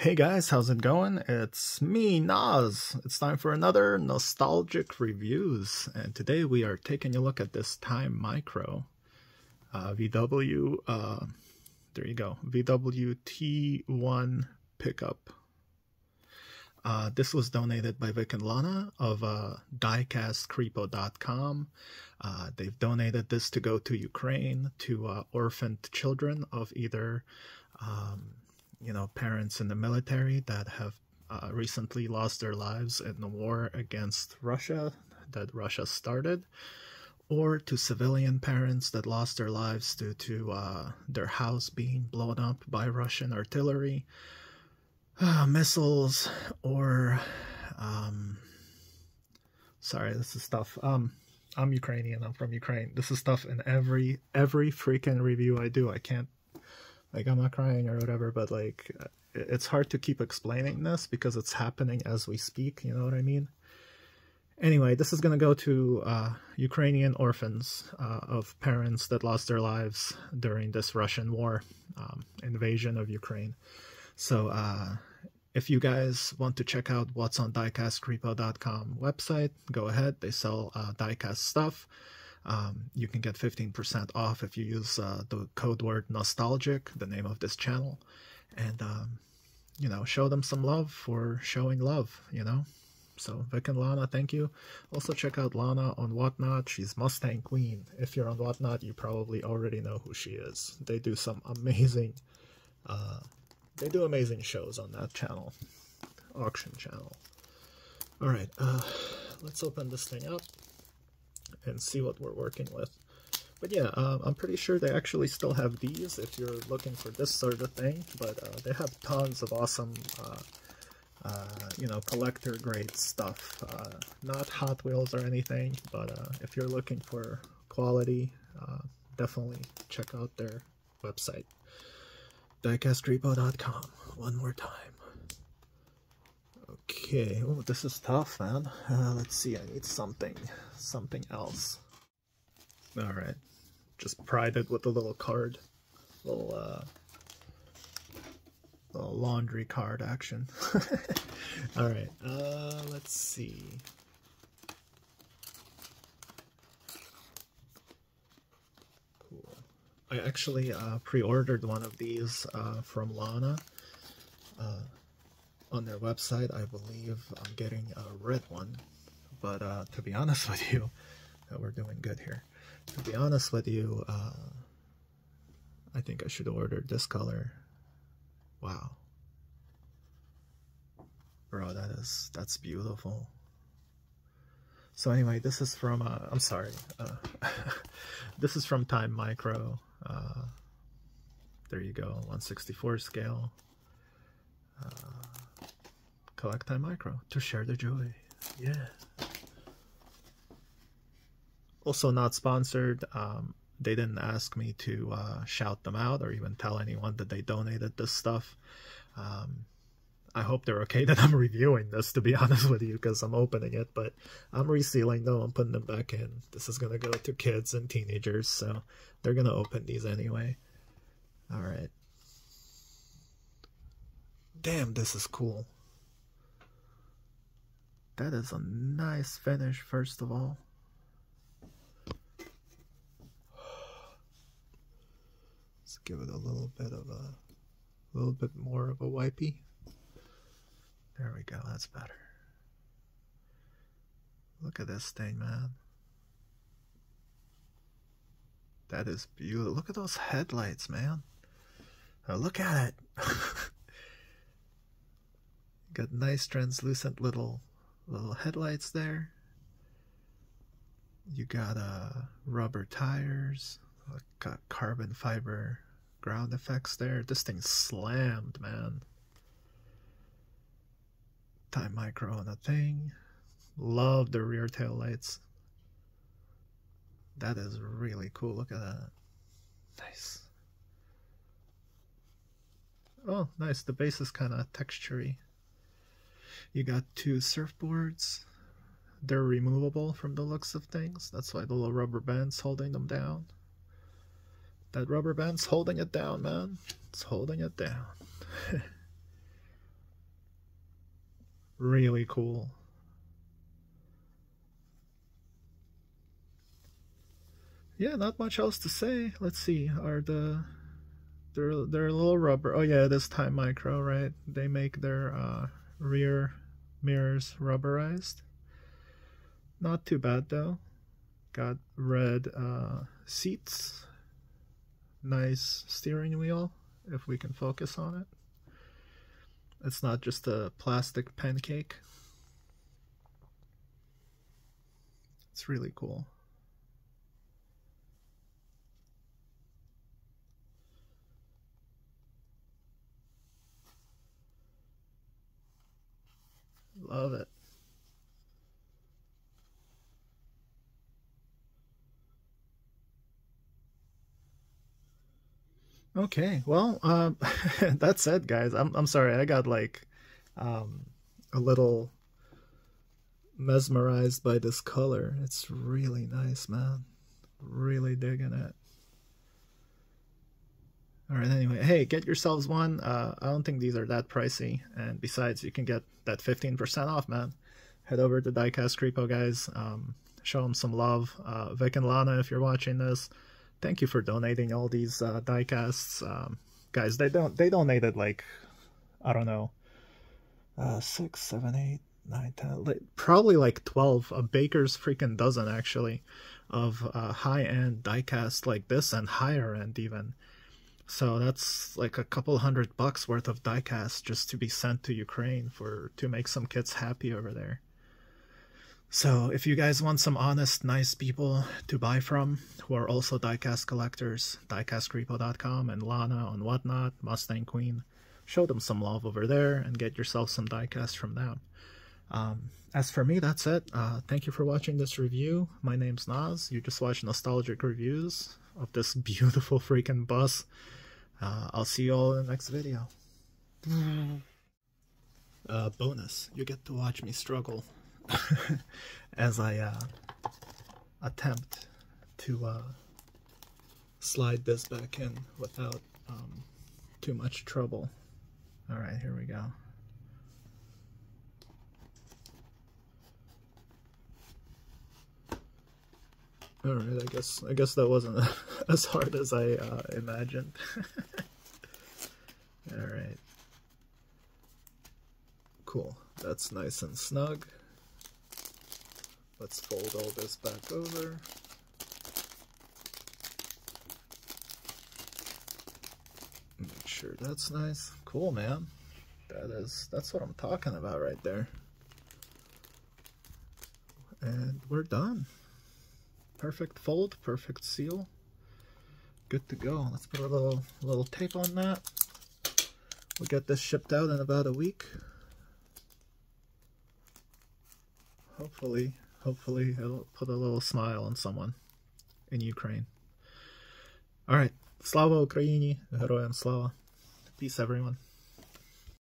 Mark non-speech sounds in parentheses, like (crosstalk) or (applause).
Hey guys, how's it going? It's me, Naz. It's time for another naztalgic reviews, and today we are taking a look at this Time Micro uh, VW. Uh, there you go, VW T1 pickup. Uh, this was donated by Vic and Lana of uh, diecastcreepo.com. Uh, they've donated this to go to Ukraine to uh, orphaned children of either. Um, you know, parents in the military that have uh, recently lost their lives in the war against Russia that Russia started, or to civilian parents that lost their lives due to uh, their house being blown up by Russian artillery, uh, (sighs) missiles, or. Um, sorry, this is stuff. Um, I'm Ukrainian. I'm from Ukraine. This is stuff in every every freaking review I do. I can't like i'm not crying or whatever but like it's hard to keep explaining this because it's happening as we speak you know what i mean? Anyway this is going to go to uh, ukrainian orphans uh, of parents that lost their lives during this russian war um, invasion of ukraine. So uh, if you guys want to check out what's on diecastcreepo.com website go ahead. They sell uh, diecast stuff um, you can get 15% off if you use uh, the code word naztalgic, the name of this channel, and um, you know, show them some love for showing love, you know. So Vic and Lana, thank you. Also check out Lana on Whatnot. She's Mustang Queen. If you're on Whatnot, you probably already know who she is. They do some amazing, uh, they do amazing shows on that channel, auction channel. All right, uh, let's open this thing up and see what we're working with. But yeah, um, I'm pretty sure they actually still have these if you're looking for this sort of thing. But uh, they have tons of awesome, uh, uh, you know, collector grade stuff. Uh, not Hot Wheels or anything, but uh, if you're looking for quality, uh, definitely check out their website. Diecastcreepo.com. One more time. Okay, oh, this is tough, man. Uh, let's see, I need something, something else. All right, just pried it with a little card, little, uh, little laundry card action. (laughs) All right, uh, let's see. Cool. I actually uh, pre-ordered one of these uh, from Lana. Uh, on their website. I believe I'm getting a red one, but uh, to be honest (laughs) with you, we're doing good here. To be honest with you, uh, I think I should order this color. Wow. Bro, that is, that's beautiful. So anyway, this is from, uh, I'm sorry, uh, (laughs) this is from Time Micro. Uh, there you go, 164 scale. Uh, Collect Time Micro to share the joy. Yeah. Also, not sponsored. Um, they didn't ask me to uh, shout them out or even tell anyone that they donated this stuff. Um, I hope they're okay (laughs) that I'm reviewing this, to be (laughs) honest with you, because I'm opening it, but I'm resealing them, I'm putting them back in. This is going to go to kids and teenagers, so they're going to open these anyway. Alright. Damn, this is cool. That is a nice finish, first of all. Let's give it a little bit of a, a little bit more of a wipey. There we go, that's better. Look at this thing, man. That is beautiful. Look at those headlights, man. Now look at it. (laughs) Got nice translucent little little headlights there. You got uh, rubber tires, got carbon fiber ground effects there. This thing slammed, man. Time micro on a thing. Love the rear tail lights. That is really cool. Look at that. Nice. Oh, nice. The base is kind of textury. You got two surfboards. They're removable from the looks of things. That's why the little rubber band's holding them down. That rubber band's holding it down, man. It's holding it down. (laughs) Really cool. Yeah, not much else to say. Let's see. Are the they're they're a little rubber. Oh yeah, this time micro, right? They make their uh, rear mirrors rubberized. Not too bad though. Got red uh, seats. Nice steering wheel, if we can focus on it. It's not just a plastic pancake. It's really cool. Love it. Okay, well, um, (laughs) that's it, guys. I'm I'm sorry, I got like um, a little mesmerized by this color. It's really nice, man. Really digging it. All right, anyway, hey, get yourselves one. Uh, I don't think these are that pricey, and besides, you can get that 15% off, man. Head over to Diecast Creepo, guys. Um, show them some love. Uh, Vic and Lana, if you're watching this, thank you for donating all these uh, diecasts, um, guys. They don't they donated like I don't know, uh, six, seven, eight, nine, ten, like, probably like twelve. A baker's freaking dozen actually, of uh, high end diecast like this and higher end even. So that's like a couple hundred bucks worth of diecast just to be sent to Ukraine for to make some kids happy over there. So if you guys want some honest, nice people to buy from who are also diecast collectors, diecastcreepo.com and Lana on Whatnot, Mustang Queen, show them some love over there and get yourself some diecast from them. Um, as for me, that's it. Uh, thank you for watching this review. My name's Naz. You just watched naztalgic reviews of this (laughs) beautiful freaking bus. Uh, I'll see you all in the next video. (laughs) Uh, bonus, you get to watch me struggle. (laughs) as I uh, attempt to uh, slide this back in without um, too much trouble. All right, here we go. All right, I guess I guess that wasn't (laughs) as hard as I uh, imagined. (laughs) All right, cool. That's nice and snug. Let's fold all this back over. Make sure that's nice. Cool, man. That is, that's what I'm talking about right there. And we're done. Perfect fold, perfect seal. Good to go. Let's put a little, little tape on that. We'll get this shipped out in about a week. Hopefully hopefully it'll put a little smile on someone in Ukraine. All right. Slava Ukraini, Героям Slava. Peace, everyone.